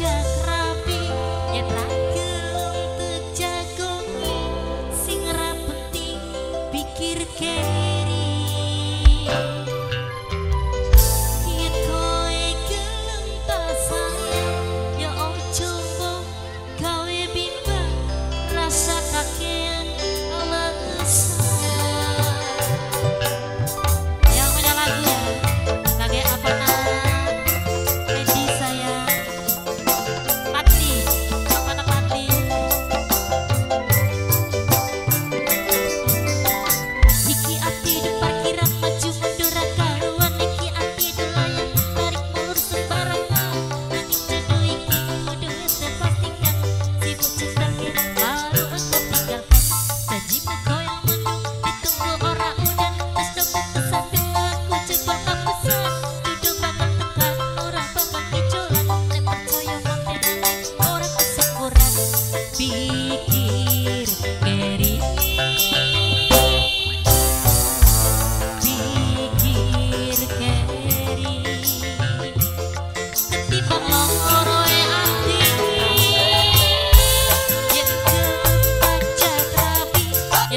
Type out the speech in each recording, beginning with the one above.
jak rapi. Yen gelem sing penting pikir keri.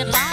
Pikir